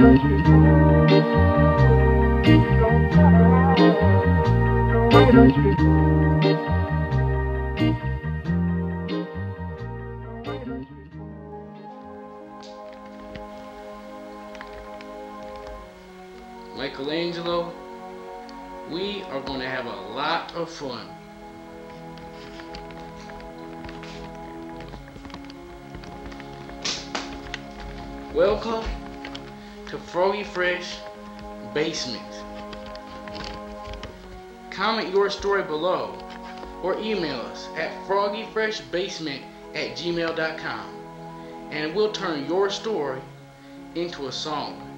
Michelangelo, we are going to have a lot of fun. Welcome to Froggy Fresh Basement. Comment your story below or email us at froggyfreshbasement at gmail.com and we'll turn your story into a song.